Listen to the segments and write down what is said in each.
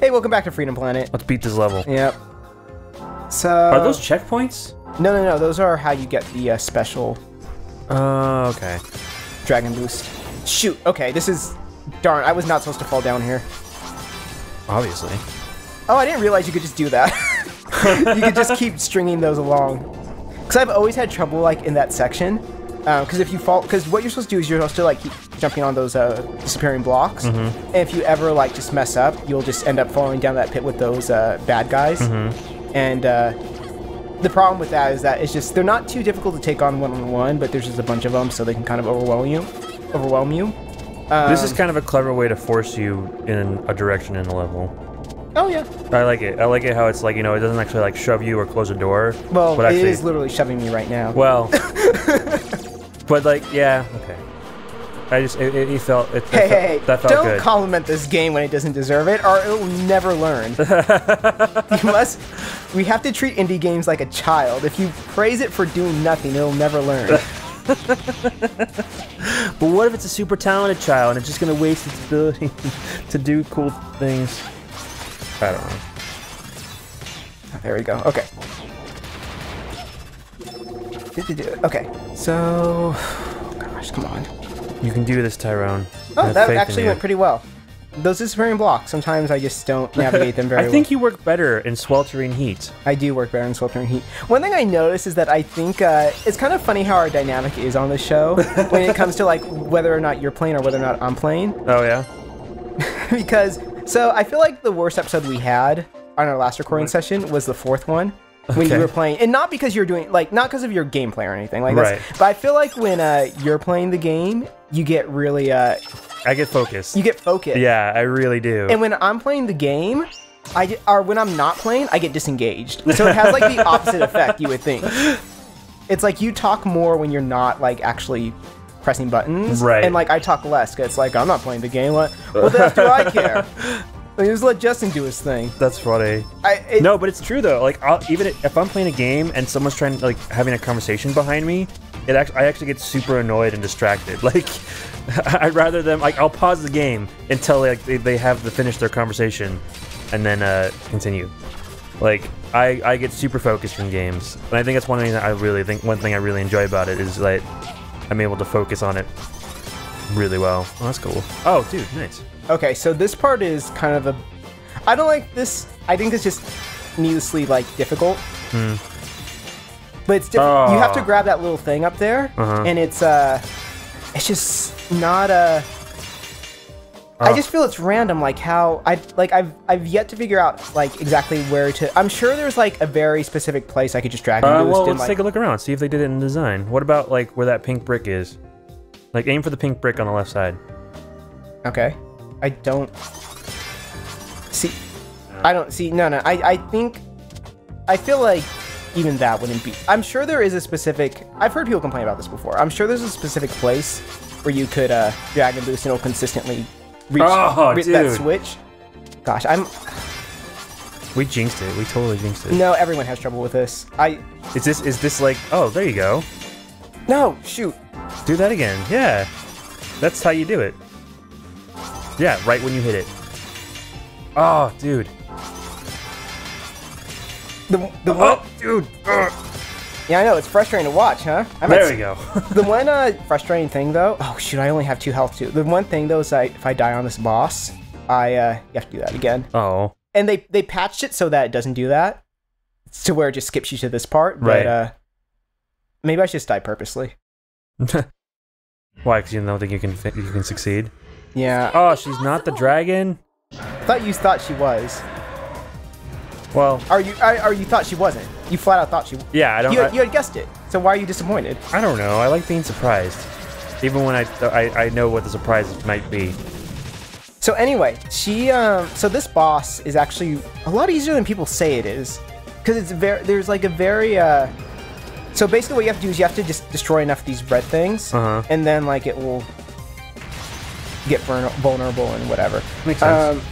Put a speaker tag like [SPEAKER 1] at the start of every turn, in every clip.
[SPEAKER 1] Hey, welcome back to Freedom Planet.
[SPEAKER 2] Let's beat this level.
[SPEAKER 1] Yep. So
[SPEAKER 2] Are those checkpoints?
[SPEAKER 1] No, no, no. Those are how you get the uh, special
[SPEAKER 2] Oh, okay.
[SPEAKER 1] dragon boost. Shoot. Okay, this is darn. I was not supposed to fall down here.
[SPEAKER 2] Obviously.
[SPEAKER 1] Oh, I didn't realize you could just do that. you could just keep stringing those along. Because I've always had trouble like in that section. Because if you fall, because what you're supposed to do is you're supposed to like keep jumping on those uh, disappearing blocks. And if you ever like just mess up, you'll just end up falling down that pit with those uh, bad guys. And uh, the problem with that is that it's just they're not too difficult to take on one on one, but there's just a bunch of them, so they can kind of overwhelm you. Overwhelm you.
[SPEAKER 2] this is kind of a clever way to force you in a direction in the level.
[SPEAKER 1] Oh yeah.
[SPEAKER 2] I like it. I like it how it's like, you know, it doesn't actually like shove you or close a door.
[SPEAKER 1] Well,
[SPEAKER 2] but actually,
[SPEAKER 1] is literally shoving me right now.
[SPEAKER 2] Well, but like, yeah, okay. I just, it, it, it felt, it, it
[SPEAKER 1] Hey,
[SPEAKER 2] felt-
[SPEAKER 1] hey, hey!
[SPEAKER 2] that felt
[SPEAKER 1] Don't
[SPEAKER 2] good.
[SPEAKER 1] compliment this game when it doesn't deserve it, or it'll never learn. you must. We have to treat indie games like a child. If you praise it for doing nothing, it'll never learn.
[SPEAKER 2] But what if it's a super talented child and it's just gonna waste its ability to do cool things? I don't know.
[SPEAKER 1] there we go. Okay. Okay. So, gosh, come on.
[SPEAKER 2] You can do this, Tyrone.
[SPEAKER 1] Oh, that actually went pretty well. Those disappearing blocks. Sometimes I just don't navigate them very well.
[SPEAKER 2] I
[SPEAKER 1] well.
[SPEAKER 2] think you work better in sweltering heat.
[SPEAKER 1] I do work better in sweltering heat. One thing I noticed is that I think uh, it's kind of funny how our dynamic is on the show when it comes to like whether or not you're playing or whether or not I'm playing.
[SPEAKER 2] Oh yeah.
[SPEAKER 1] because so I feel like the worst episode we had on our last recording session was the fourth one when you were playing, and not because you're doing like not because of your gameplay or anything like that.
[SPEAKER 2] Right.
[SPEAKER 1] But I feel like when uh, you're playing the game, you get really uh,
[SPEAKER 2] I get focused.
[SPEAKER 1] you get focused.
[SPEAKER 2] yeah, I really do.
[SPEAKER 1] And when I'm playing the game, I get, or when I'm not playing, I get disengaged. So it has like the opposite effect you would think. It's like you talk more when you're not like actually pressing buttons,
[SPEAKER 2] Right.
[SPEAKER 1] And like I talk less. Cause it's like I'm not playing the game. What? What the do I care? Like, just let Justin do his thing.
[SPEAKER 2] That's funny.
[SPEAKER 1] I it,
[SPEAKER 2] No, but it's true though. Like, I'll, even if I'm playing a game and someone's trying, like, having a conversation behind me, it actually, I actually get super annoyed and distracted. Like, I'd rather them, like, I'll pause the game until like they, they have to finish their conversation, and then uh, continue. Like, I, I get super focused in games, and I think that's one thing that I really think one thing I really enjoy about it is that I'm able to focus on it really well. Oh, that's cool. Oh, dude, nice.
[SPEAKER 1] Okay, so this part is kind of a. I don't like this. I think it's just needlessly like difficult. Hmm. But it's difficult. You have to
[SPEAKER 2] Ah.
[SPEAKER 1] grab that little thing up there,
[SPEAKER 2] Uh-huh.
[SPEAKER 1] and it's uh, it's just not a. I
[SPEAKER 2] Oh.
[SPEAKER 1] just feel it's random, like how I like I've I've yet to figure out like exactly where to. I'm sure there's like a very specific place I could just drag and
[SPEAKER 2] Uh, well, let's
[SPEAKER 1] like.
[SPEAKER 2] take a look around, see if they did it in design. What about like where that pink brick is? Like aim for the pink brick on the left side.
[SPEAKER 1] Okay, I don't see. I don't see. No, no. I I think I feel like even that wouldn't be. I'm sure there is a specific. I've heard people complain about this before. I'm sure there's a specific place where you could uh, drag and boost and it'll consistently reach,
[SPEAKER 2] Oh,
[SPEAKER 1] reach that switch. Gosh, I'm.
[SPEAKER 2] We jinxed it. We totally jinxed it.
[SPEAKER 1] No, everyone has trouble with this. I.
[SPEAKER 2] Is this is this like? Oh, there you go.
[SPEAKER 1] No, shoot.
[SPEAKER 2] Do that again. Yeah, that's how you do it. Yeah, right when you hit it. Oh, dude.
[SPEAKER 1] The the one.
[SPEAKER 2] Oh, dude. Ugh.
[SPEAKER 1] Yeah, I know it's frustrating to watch, huh? I'm
[SPEAKER 2] There
[SPEAKER 1] at-
[SPEAKER 2] we go.
[SPEAKER 1] The one uh, frustrating thing though, oh shoot, I only have two health too. The one thing though is that if I die on this boss, I uh, you have to do that again.
[SPEAKER 2] oh,
[SPEAKER 1] And they they patched it so that it doesn't do that, to where it just skips you to this part. But
[SPEAKER 2] Right.
[SPEAKER 1] uh, maybe I should just die purposely.
[SPEAKER 2] why? Because you don't think you can you can succeed.
[SPEAKER 1] Yeah,
[SPEAKER 2] Oh, she's not the dragon.
[SPEAKER 1] I thought you thought she was.
[SPEAKER 2] Well,
[SPEAKER 1] are you or you thought she wasn't. You flat out thought she.
[SPEAKER 2] yeah, I don't.
[SPEAKER 1] You,
[SPEAKER 2] I-
[SPEAKER 1] you had guessed it. So why are you disappointed?
[SPEAKER 2] I don't know. I like being surprised, even when I I, I know what the surprise might be.
[SPEAKER 1] So anyway, she um so this boss is actually a lot easier than people say it is. Cuz it's very there's like a very uh so basically what you have to do is you have to just destroy enough of these red things
[SPEAKER 2] Uh-huh.
[SPEAKER 1] and then like it will get vulner- vulnerable and whatever.
[SPEAKER 2] Makes sense.
[SPEAKER 1] Um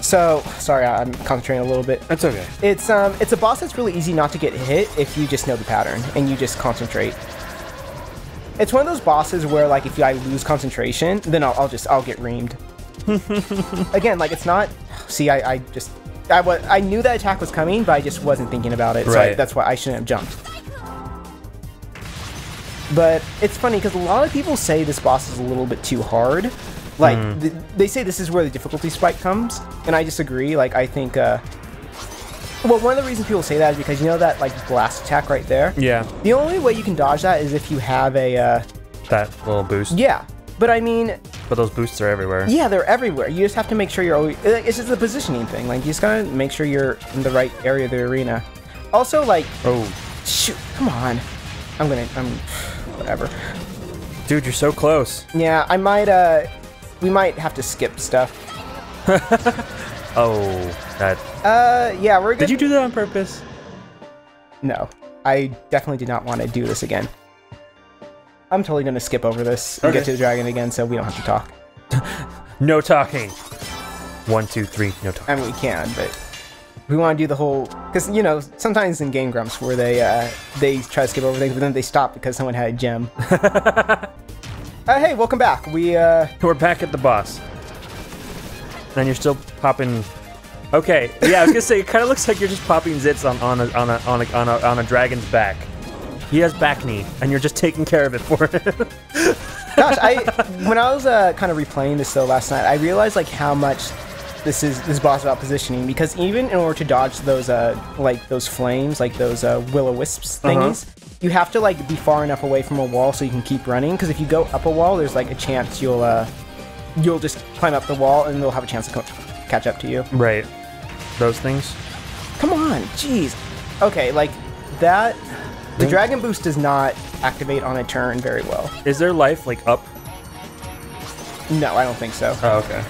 [SPEAKER 1] So, sorry, I'm concentrating a little bit.
[SPEAKER 2] That's okay.
[SPEAKER 1] It's um it's a boss that's really easy not to get hit if you just know the pattern and you just concentrate. It's one of those bosses where like if I lose concentration, then I'll, I'll just I'll get reamed. Again, like it's not. See, I, I just I was I knew that attack was coming, but I just wasn't thinking about it. Right. So I, that's why I shouldn't have jumped. But it's funny because a lot of people say this boss is a little bit too hard. Like th- they say this is where the difficulty spike comes, and I disagree. Like I think. uh well, one of the reasons people say that is because you know that like blast attack right there.
[SPEAKER 2] Yeah,
[SPEAKER 1] The only way you can dodge that is if you have a uh,
[SPEAKER 2] that little boost.
[SPEAKER 1] yeah. But I mean,
[SPEAKER 2] But those boosts are everywhere.
[SPEAKER 1] yeah, they're everywhere. You just have to make sure you're always. It's just the positioning thing. Like you just gotta make sure you're in the right area of the arena. Also, like,
[SPEAKER 2] Oh,
[SPEAKER 1] shoot, come on. I'm gonna. I'm. Whatever.
[SPEAKER 2] dude, you're so close.
[SPEAKER 1] Yeah, I might. Uh, we might have to skip stuff.
[SPEAKER 2] Oh, that.
[SPEAKER 1] Uh, yeah, we're good.
[SPEAKER 2] Did you do that on purpose?
[SPEAKER 1] No, I definitely did not want to do this again. I'm totally gonna skip over this and get to the dragon again, so we don't have to talk.
[SPEAKER 2] No talking. One, two, three. No talking.
[SPEAKER 1] I mean, we can, but we want to do the whole because you know sometimes in Game Grumps where they uh, they try to skip over things, but then they stop because someone had a gem. uh, hey, welcome back. We uh,
[SPEAKER 2] We're back at the boss. And you're still popping. Okay, yeah, I was gonna say it kind of looks like you're just popping zits on on a on a on a on a, on a dragon's back. He has bacne, and you're just taking care of it for him.
[SPEAKER 1] gosh, I when I was uh, kind of replaying this though last night, I realized like how much this is this boss about positioning because even in order to dodge those uh like those flames, like those uh, will o wisps thingies. You have to like be far enough away from a wall so you can keep running. Because if you go up a wall, there's like a chance you'll uh, you'll just climb up the wall and they'll have a chance to co- catch up to you.
[SPEAKER 2] right. Those things.
[SPEAKER 1] Come on, jeez. Okay, like that. The dragon boost does not activate on a turn very well.
[SPEAKER 2] Is their life like up?
[SPEAKER 1] No, I don't think so.
[SPEAKER 2] Oh, okay.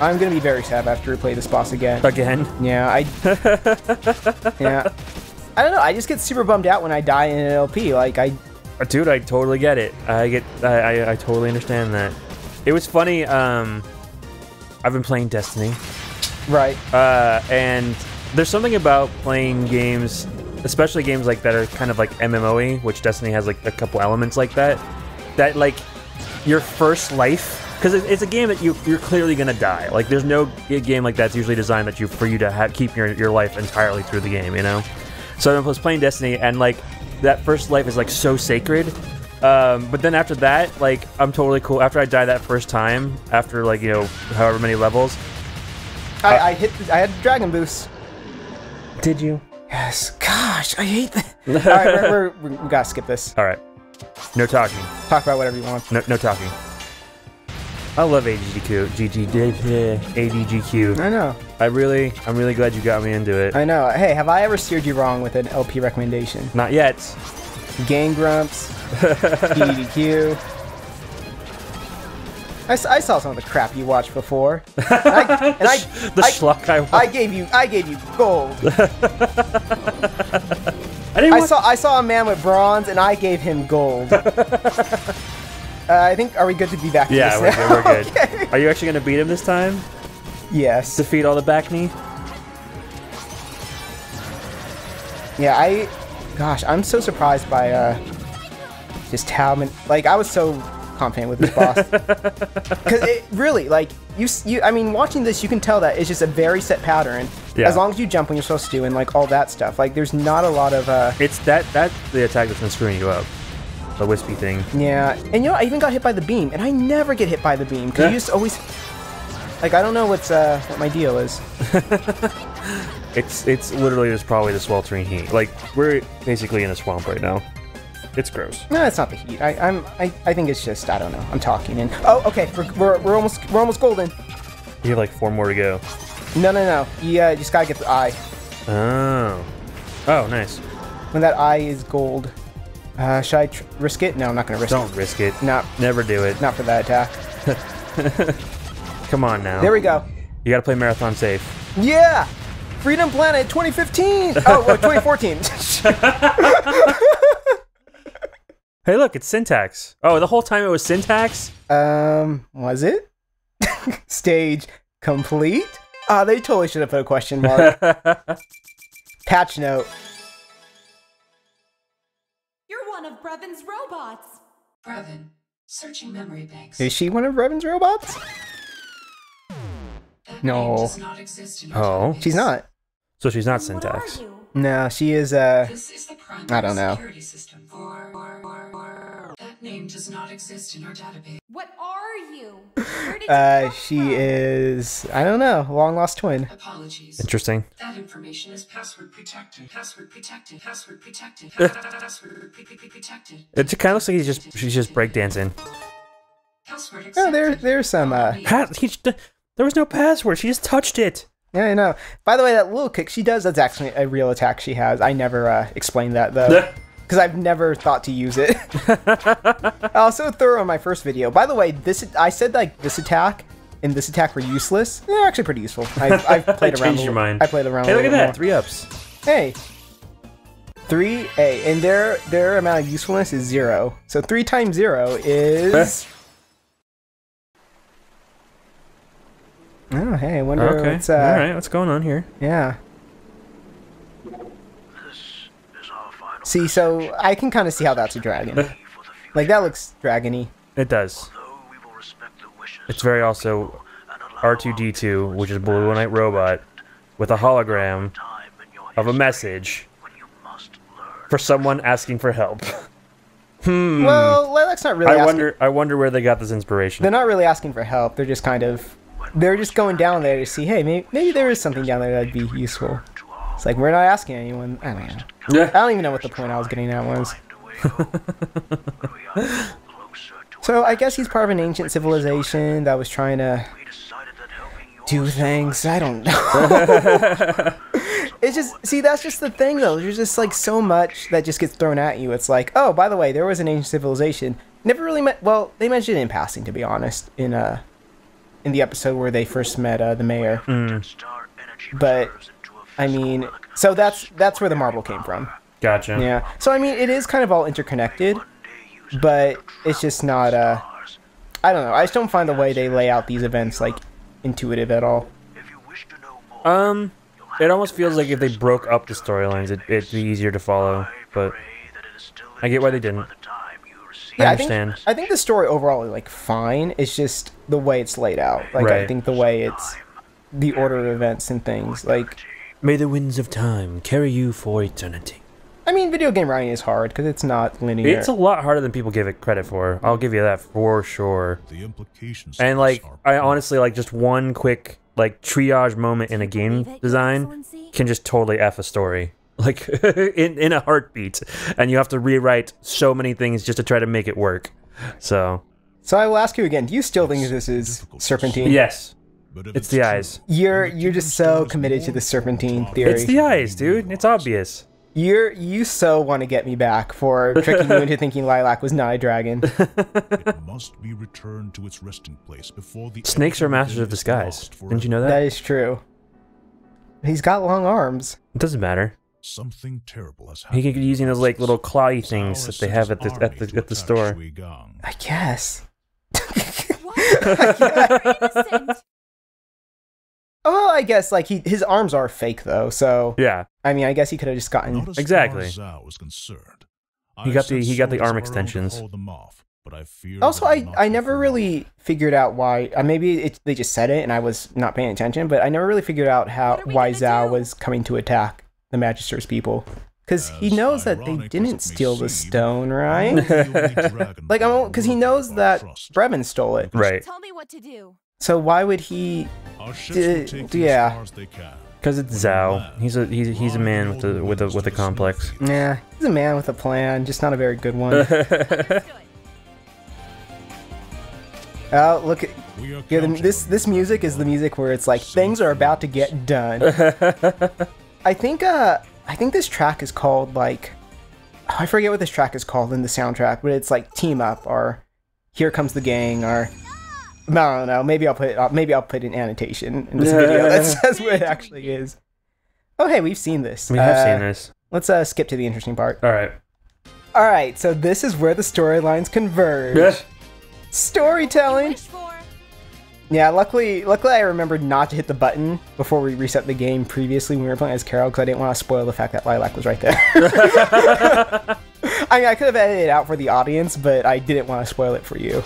[SPEAKER 1] I'm gonna be very sad after we play this boss again.
[SPEAKER 2] Again.
[SPEAKER 1] Yeah, I. yeah. I don't know. I just get super bummed out when I die in an LP. Like I.
[SPEAKER 2] Uh, Dude, I totally get it. I get. I, I, I totally understand that. It was funny. Um, I've been playing Destiny.
[SPEAKER 1] Right.
[SPEAKER 2] Uh, and there's something about playing games, especially games like that are kind of like MMOE, which Destiny has like a couple elements like that. That like your first life, because it's a game that you you're clearly gonna die. Like there's no game like that's usually designed that you for you to have, keep your your life entirely through the game. You know. So I was playing Destiny, and like that first life is like so sacred. Um, but then after that, like I'm totally cool. After I die that first time, after like you know however many levels,
[SPEAKER 1] I, I hit. I had dragon boost.
[SPEAKER 2] did you?
[SPEAKER 1] Yes. Gosh, I hate that. All right, we're, we're, we gotta skip this.
[SPEAKER 2] All right. No talking.
[SPEAKER 1] Talk about whatever you want.
[SPEAKER 2] No, no talking. I love AGDQ. GG, AGDQ.
[SPEAKER 1] I know.
[SPEAKER 2] I really, I'm really glad you got me into it.
[SPEAKER 1] I know. Hey, have I ever steered you wrong with an LP recommendation?
[SPEAKER 2] Not yet.
[SPEAKER 1] Gang Grumps, PDQ. I, I saw some of the crap you watched before. And I, and I,
[SPEAKER 2] The
[SPEAKER 1] I,
[SPEAKER 2] schlock I,
[SPEAKER 1] I gave you I gave you gold.
[SPEAKER 2] I didn't
[SPEAKER 1] I saw I saw a man with bronze and I gave him gold. uh, I think are we good to be back
[SPEAKER 2] Yeah,
[SPEAKER 1] this
[SPEAKER 2] we're good. We're good.
[SPEAKER 1] Okay.
[SPEAKER 2] Are you actually gonna beat him this time?
[SPEAKER 1] Yes.
[SPEAKER 2] Defeat all the bacne?
[SPEAKER 1] Yeah, I gosh, I'm so surprised by uh just how many like I was so confident with this boss. Cuz it really like you you I mean watching this you can tell that it's just a very set pattern.
[SPEAKER 2] Yeah.
[SPEAKER 1] As long as you jump when you're supposed to and like all that stuff. Like there's not a lot of uh
[SPEAKER 2] It's that that's the attack that's been screwing you up. The wispy thing.
[SPEAKER 1] yeah. And you know I even got hit by the beam and I never get hit by the beam cuz
[SPEAKER 2] Yeah.
[SPEAKER 1] you just always like I don't know what's uh what my deal is.
[SPEAKER 2] It's it's literally just probably the sweltering heat. Like we're basically in a swamp right now. It's gross.
[SPEAKER 1] No, it's not the heat. I, I'm I, I think it's just I don't know. I'm talking and oh okay we're, we're, we're almost we're almost golden.
[SPEAKER 2] You have like four more to go.
[SPEAKER 1] No no no. You uh, just gotta get the eye.
[SPEAKER 2] Oh. Oh, nice.
[SPEAKER 1] When that eye is gold. Uh, should I tr- risk it? No, I'm not gonna risk it.
[SPEAKER 2] Don't risk it.
[SPEAKER 1] it. Not
[SPEAKER 2] Never do it.
[SPEAKER 1] not for that attack.
[SPEAKER 2] Come on now.
[SPEAKER 1] There we go.
[SPEAKER 2] You gotta play marathon safe.
[SPEAKER 1] Yeah, Freedom Planet 2015. Oh, well, 2014.
[SPEAKER 2] Hey, look, it's syntax. Oh, the whole time it was syntax?
[SPEAKER 1] um, was it? Stage complete. Ah, they totally should have put a question mark. Patch note.
[SPEAKER 3] You're one of Brevon's robots. Brevon, searching memory banks.
[SPEAKER 1] Is she one of Brevon's robots?
[SPEAKER 3] That
[SPEAKER 1] No.
[SPEAKER 3] name does not exist in
[SPEAKER 2] Oh.
[SPEAKER 3] database.
[SPEAKER 1] She's not.
[SPEAKER 2] So she's not
[SPEAKER 4] What are
[SPEAKER 2] syntax.
[SPEAKER 4] you?
[SPEAKER 1] No, she is. Uh,
[SPEAKER 3] This is the
[SPEAKER 1] I don't know.
[SPEAKER 3] That name does not exist in our database.
[SPEAKER 4] What are you? Where did you
[SPEAKER 1] uh,
[SPEAKER 4] come
[SPEAKER 1] she
[SPEAKER 4] from?
[SPEAKER 1] is. I don't know. Long lost twin.
[SPEAKER 3] Apologies.
[SPEAKER 2] Interesting.
[SPEAKER 3] That information is password protected. Password protected. Password protected. Password protected.
[SPEAKER 2] It kind of looks like he's just she's just breakdancing.
[SPEAKER 3] Password.
[SPEAKER 1] Oh, there, there's some. Uh,
[SPEAKER 2] Pat, he, there was no password. She just touched it.
[SPEAKER 1] yeah, I know. By the way, that little kick she does, that's actually a real attack she has. I never uh, explained that though. Because I've never thought to use it. I also threw her on my first video. By the way, this I said like this attack and this attack were useless. They're actually pretty useful. I, I've played around.
[SPEAKER 2] Changed your mind.
[SPEAKER 1] I played around.
[SPEAKER 2] Hey,
[SPEAKER 1] a
[SPEAKER 2] look at that.
[SPEAKER 1] more.
[SPEAKER 2] Three ups.
[SPEAKER 1] Hey. Three A, and their their amount of usefulness is zero. So three times zero is. oh, hey, I wonder
[SPEAKER 2] Okay.
[SPEAKER 1] what's uh,
[SPEAKER 2] All right. What's going on here?
[SPEAKER 1] yeah. See, so I can kind of see how that's a dragon. like that looks dragony.
[SPEAKER 2] It does. It's very also R2D2, which is Blue Knight Robot, with a hologram of a message for someone asking for help. Hmm.
[SPEAKER 1] Well, Lilac's not really.
[SPEAKER 2] I
[SPEAKER 1] asking,
[SPEAKER 2] wonder. I wonder where they got this inspiration.
[SPEAKER 1] They're not really asking for help. They're just kind of. They're just going down there to see. Hey, maybe maybe there is something down there that'd be useful. It's like we're not asking anyone. I don't know. I don't even know what the point I was getting at was. So I guess he's part of an ancient civilization that was trying to do things. I don't know. it's just see that's just the thing though. There's just like so much that just gets thrown at you. It's like, oh, by the way, there was an ancient civilization. Never really met. Well, they mentioned it in passing, to be honest, in uh, in the episode where they first met uh, the mayor. But I mean, so that's that's where the marble came from.
[SPEAKER 2] Gotcha.
[SPEAKER 1] Yeah. So I mean, it is kind of all interconnected, but it's just not. Uh, I don't know. I just don't find the way they lay out these events like intuitive at all.
[SPEAKER 2] Um, it almost feels like if they broke up the storylines, it, it'd be easier to follow. But I get why they didn't. I understand.
[SPEAKER 1] I think, I think the story overall is like fine. It's just the way it's laid out. Like I think the way it's the order of events and things. Like
[SPEAKER 2] May the winds of time carry you for eternity.
[SPEAKER 1] I mean, video game writing is hard because it's not linear.
[SPEAKER 2] It's a lot harder than people give it credit for. I'll give you that for sure.
[SPEAKER 5] The implications
[SPEAKER 2] And like, I honestly like just one quick like triage moment in a game
[SPEAKER 4] Believe it, Your
[SPEAKER 2] design can just totally f a story like in in a heartbeat, and you have to rewrite so many things just to try to make it work. So
[SPEAKER 1] so I will ask you again. Do you still think this is Serpentine?
[SPEAKER 2] yes,
[SPEAKER 5] But if
[SPEAKER 2] it's the
[SPEAKER 5] true,
[SPEAKER 2] eyes.
[SPEAKER 1] You're you're just so committed to the Serpentine theory.
[SPEAKER 2] It's the eyes, dude. It's obvious.
[SPEAKER 1] You're you so want to get me back for tricking you into thinking Lilac was not a dragon.
[SPEAKER 5] It must be returned to its resting place before the
[SPEAKER 2] Snakes are masters of disguise. Didn't you know
[SPEAKER 1] that
[SPEAKER 2] that?
[SPEAKER 1] is true. He's got long arms.
[SPEAKER 2] It doesn't matter.
[SPEAKER 5] Something terrible has happened.
[SPEAKER 2] He could be using those like little clawy things
[SPEAKER 5] Zao
[SPEAKER 2] that they have at the at the at the
[SPEAKER 5] attack
[SPEAKER 2] store.
[SPEAKER 5] Shuigang.
[SPEAKER 1] I guess.
[SPEAKER 4] What? Innocent.
[SPEAKER 1] I guess like he his arms are fake though. So
[SPEAKER 2] Yeah,
[SPEAKER 1] I mean, I guess he could have just gotten.
[SPEAKER 5] Not as
[SPEAKER 2] Exactly.
[SPEAKER 5] far as Zao is concerned.
[SPEAKER 2] He
[SPEAKER 5] I
[SPEAKER 2] got the- he got the arm
[SPEAKER 5] of our own to
[SPEAKER 2] extensions.
[SPEAKER 5] off, but I fear
[SPEAKER 1] Also, I I never
[SPEAKER 5] for
[SPEAKER 1] really figured out why. Uh, maybe it, they just said it and I was not paying attention, but I never really figured out how
[SPEAKER 4] What are we
[SPEAKER 1] why
[SPEAKER 4] gonna
[SPEAKER 1] Zao
[SPEAKER 4] do?
[SPEAKER 1] was coming to attack the Magister's people. Because he knows that they
[SPEAKER 5] ironic as it
[SPEAKER 1] didn't steal the stone, right?
[SPEAKER 5] you're the only dragon
[SPEAKER 1] like, I'm because he knows that
[SPEAKER 5] trust.
[SPEAKER 1] Brevon stole it.
[SPEAKER 2] right.
[SPEAKER 4] Tell me what to do.
[SPEAKER 1] So why would he?
[SPEAKER 5] Our ships
[SPEAKER 1] D-
[SPEAKER 5] will take you
[SPEAKER 1] yeah.
[SPEAKER 5] as far as they can.
[SPEAKER 2] Because it's Zao. He's a he's he's a man with a with a with a complex.
[SPEAKER 1] Nah, he's a man with a plan, just not a very good one.
[SPEAKER 4] Understood.
[SPEAKER 1] oh, look at yeah. The, this this music is the music where it's like things are about to get done. I think uh I think this track is called like I forget what this track is called in the soundtrack, but it's like Team Up or Here Comes the Gang or I don't know. Maybe I'll put uh, maybe I'll put an annotation in this video that says what it actually is. Oh hey, we've seen this.
[SPEAKER 2] We have
[SPEAKER 1] Uh,
[SPEAKER 2] seen this.
[SPEAKER 1] Let's uh, skip to the interesting part.
[SPEAKER 2] All right.
[SPEAKER 1] All right, so this is where the storylines converge.
[SPEAKER 2] Yes.
[SPEAKER 1] Storytelling. Yeah, luckily, luckily I remembered not to hit the button before we reset the game previously when we were playing as Carol because I didn't want to spoil the fact that Lilac was right there. I mean, I could have edited it out for the audience, but I didn't want to spoil it for you.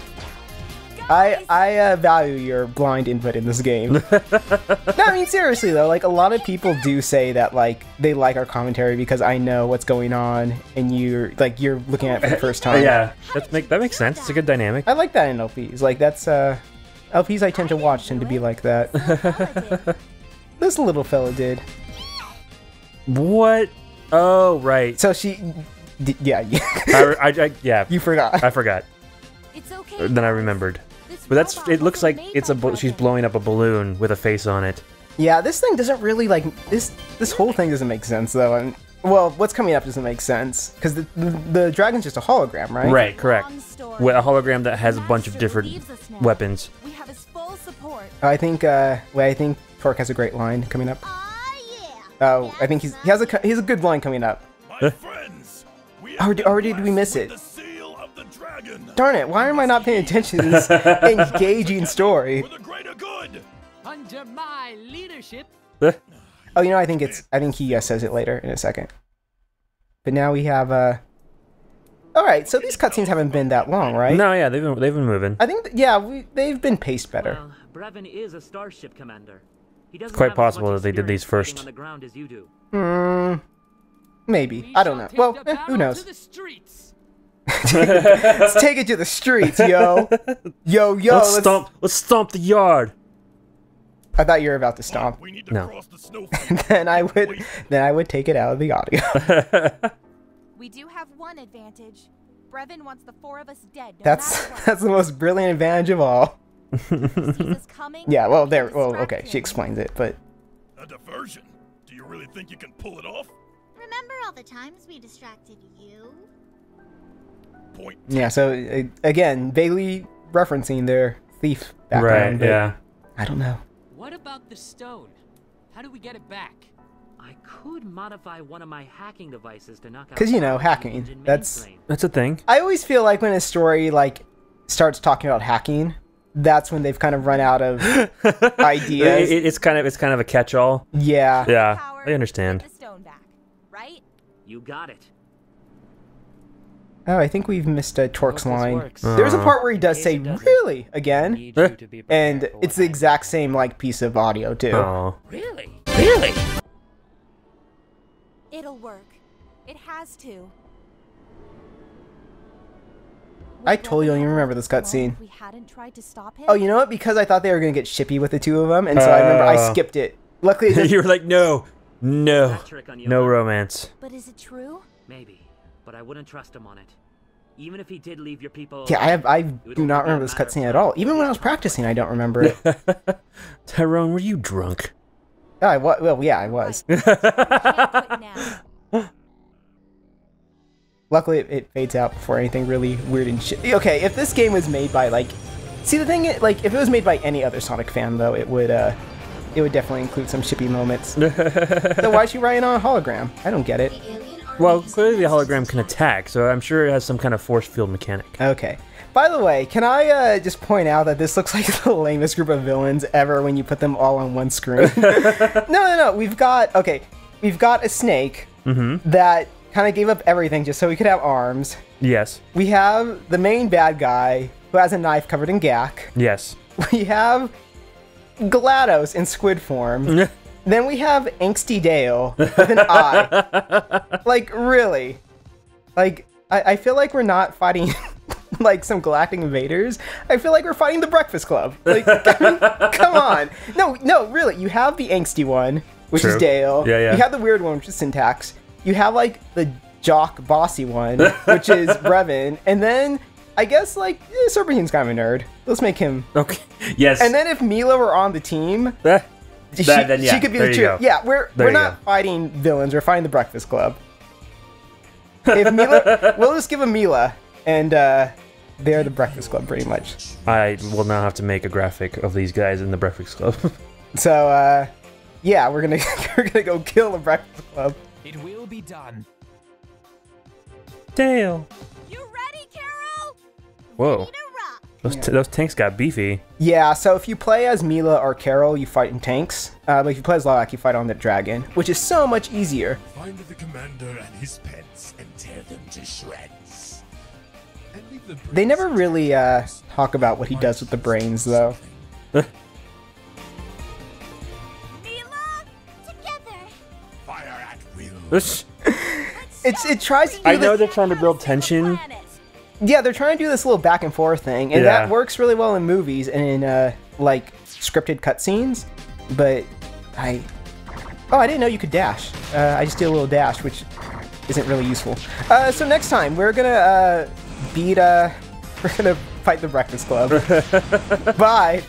[SPEAKER 1] I I uh, value your blind input in this game. no, I mean seriously though, like a lot of people do say that like they like our commentary because I know what's going on and you're like you're looking at it for the first time.
[SPEAKER 2] yeah, that make that makes sense. It's a good dynamic.
[SPEAKER 1] I like that in LPs. Like that's uh LPs I tend to watch tend to be like that. this little fella did.
[SPEAKER 2] What? Oh, right.
[SPEAKER 1] So she, d- yeah, you,
[SPEAKER 2] I, I, I- yeah,
[SPEAKER 1] you forgot.
[SPEAKER 2] I forgot.
[SPEAKER 4] It's okay.
[SPEAKER 2] Then I remembered.
[SPEAKER 4] This
[SPEAKER 2] But that's it looks like it's a. She's blowing up a balloon with a face on it.
[SPEAKER 1] Yeah, this thing doesn't really like this. This whole thing doesn't make sense though. And well, what's coming up doesn't make sense because the, the the dragon's just a hologram, right?
[SPEAKER 2] Right. Correct.
[SPEAKER 4] Long.
[SPEAKER 2] With a hologram that has a bunch of different
[SPEAKER 4] leaves us now.
[SPEAKER 2] weapons.
[SPEAKER 4] We have his full support.
[SPEAKER 1] I think. uh Well, I think Torque has a great line coming up.
[SPEAKER 4] Ah, yeah.
[SPEAKER 1] Oh, I think he's he has a he has a good line coming up.
[SPEAKER 5] My friends, we
[SPEAKER 1] Or or did we miss
[SPEAKER 5] with
[SPEAKER 1] it? Darn it! Why am I not paying attention to this engaging story?
[SPEAKER 5] For the greater good.
[SPEAKER 6] Under my leadership,
[SPEAKER 1] Oh, you know, I think it's. I think he uh, says it later in a second. But now we have. uh All right, so these cutscenes haven't been that long, right?
[SPEAKER 2] No, yeah, they've been they've been moving.
[SPEAKER 1] I think. th- yeah, we they've been paced better.
[SPEAKER 7] Well, Brevon is a starship commander. He doesn't
[SPEAKER 2] quite
[SPEAKER 7] have as much
[SPEAKER 2] possible that they did these first.
[SPEAKER 7] on the ground as you do.
[SPEAKER 1] Hmm. Maybe.
[SPEAKER 6] we
[SPEAKER 1] I don't know. Well, eh, who
[SPEAKER 6] battle
[SPEAKER 1] knows?
[SPEAKER 6] To the streets.
[SPEAKER 1] Let's take it to the streets, yo. Yo, yo.
[SPEAKER 2] let's,
[SPEAKER 1] Let's,
[SPEAKER 2] stomp. Let's stomp the yard.
[SPEAKER 1] I thought you were about to stomp.
[SPEAKER 5] We need to
[SPEAKER 2] No.
[SPEAKER 5] cross the snowfield.
[SPEAKER 1] then I would. Then I would take it out of the audio.
[SPEAKER 4] We do have one advantage. Brevon wants the four of us dead. No
[SPEAKER 1] That's that's the most brilliant advantage of all.
[SPEAKER 4] He coming,
[SPEAKER 1] Yeah. Well, there. Well,
[SPEAKER 4] distract
[SPEAKER 1] okay. She explains it, but
[SPEAKER 5] A diversion. Do you really think you can pull it off?
[SPEAKER 8] Remember all the times we distracted you?
[SPEAKER 5] Point.
[SPEAKER 1] yeah. So uh, again, vaguely referencing their thief background.
[SPEAKER 2] right. Yeah.
[SPEAKER 1] I don't know.
[SPEAKER 6] What about the stone? How do we get it back?
[SPEAKER 7] I could modify one of my hacking devices to knock out.
[SPEAKER 1] 'Cause, you know, hacking, that's-
[SPEAKER 2] That's a thing.
[SPEAKER 1] I always feel like when a story like starts talking about hacking, that's when they've kind of run out of ideas.
[SPEAKER 2] It- it- it's kind of it's kind of a catch-all.
[SPEAKER 1] yeah.
[SPEAKER 2] Yeah,
[SPEAKER 4] Power,
[SPEAKER 2] I understand.
[SPEAKER 4] the stone back, right?
[SPEAKER 7] You got it.
[SPEAKER 1] Oh, I think we've missed a Torque's line.
[SPEAKER 6] works.
[SPEAKER 1] There's a
[SPEAKER 2] Uh.
[SPEAKER 1] part where he does say
[SPEAKER 7] case it doesn't.
[SPEAKER 1] "really" again,
[SPEAKER 6] Need you to be
[SPEAKER 1] and it's the exact same like piece of audio too.
[SPEAKER 2] Oh.
[SPEAKER 7] Really? Really?
[SPEAKER 4] It'll work. It has to.
[SPEAKER 1] I
[SPEAKER 4] Would
[SPEAKER 1] totally don't even remember this
[SPEAKER 4] left us alone
[SPEAKER 1] cutscene.
[SPEAKER 4] We hadn't tried to stop him.
[SPEAKER 1] Oh, you know what? Because I thought they were gonna get shippy with the two of them, and so I remember I
[SPEAKER 2] Oh.
[SPEAKER 1] skipped it. Luckily, it
[SPEAKER 2] you were like, no, no,
[SPEAKER 7] That trick on you,
[SPEAKER 2] no romance.
[SPEAKER 4] But is it true?
[SPEAKER 7] Maybe, but I wouldn't trust him on it. Even if he did leave your people.
[SPEAKER 1] yeah, I have I do not remember this cutscene at all. Even when I was practicing, I don't remember it.
[SPEAKER 2] Tyrone, were you drunk?
[SPEAKER 1] oh, I wa- well, yeah, I was.
[SPEAKER 4] Right. Can't quit now.
[SPEAKER 1] Luckily, it, it fades out before anything really weird and shit. Okay, if this game was made by like, see the thing, i- like if it was made by any other Sonic fan though, it would uh, it would definitely include some shippy moments. so why is she writing on a hologram? I don't get it.
[SPEAKER 2] Well, clearly the hologram can attack, so I'm sure it has some kind of force field mechanic.
[SPEAKER 1] Okay. By the way, can I uh, just point out that this looks like the lamest group of villains ever when you put them all on one screen? no, no, no. We've got okay. We've got a snake that kind of gave up everything just so he could have arms.
[SPEAKER 2] Yes,
[SPEAKER 1] We have the main bad guy who has a knife covered in gack.
[SPEAKER 2] yes.
[SPEAKER 1] We have GLaDOS in squid form. Then we have Angsty Dail with an eye. Like, really? Like, I, I feel like we're not fighting like some galactic invaders. I feel like we're fighting the Breakfast Club. Like, I mean, come on. No, no, really. You have the angsty one, which is Dail.
[SPEAKER 2] Yeah, yeah.
[SPEAKER 1] You have the weird one, which is Syntax. You have like the jock bossy one, which is Brevon. And then I guess like eh, Serpentine's kind of a nerd. Let's make him
[SPEAKER 2] Okay. Yes.
[SPEAKER 1] and then if Milla were on the team,
[SPEAKER 2] Eh,
[SPEAKER 1] she,
[SPEAKER 2] that- then,
[SPEAKER 1] she could be the
[SPEAKER 2] you
[SPEAKER 1] cheer.
[SPEAKER 2] go.
[SPEAKER 1] Yeah, we're
[SPEAKER 2] There
[SPEAKER 1] we're not
[SPEAKER 2] go.
[SPEAKER 1] fighting villains. We're fighting the Breakfast Club. If Milla, we'll just give them Milla, and uh, they're the Breakfast Club pretty much.
[SPEAKER 2] I will now have to make a graphic of these guys in the Breakfast Club.
[SPEAKER 1] So uh, yeah, we're gonna we're gonna go kill the Breakfast Club.
[SPEAKER 6] It will be done.
[SPEAKER 2] Dail.
[SPEAKER 4] You ready, Carol?
[SPEAKER 2] Whoa.
[SPEAKER 8] Need a.
[SPEAKER 2] Those, t- those tanks got beefy.
[SPEAKER 1] Yeah, so if you play as Milla or Carol, you fight in tanks. Uh, but if you play as Lilac, you fight on the dragon, which is so much easier.
[SPEAKER 5] Find the commander and his pets and tear them to shreds. And leave the
[SPEAKER 1] They never really uh, talk about what he does with the brains, though.
[SPEAKER 4] Milla, together.
[SPEAKER 5] fire at will.
[SPEAKER 1] It's it tries to do
[SPEAKER 2] I know they're trying to build tension.
[SPEAKER 1] Yeah, they're trying to do this little back and forth thing, and
[SPEAKER 2] Yeah.
[SPEAKER 1] that works really well in movies and in uh, like scripted cutscenes. But I, oh, I didn't know you could dash. Uh, I just did a little dash, which isn't really useful. Uh, so next time we're gonna uh, beat. Uh, we're gonna fight the Breakfast Club. Bye.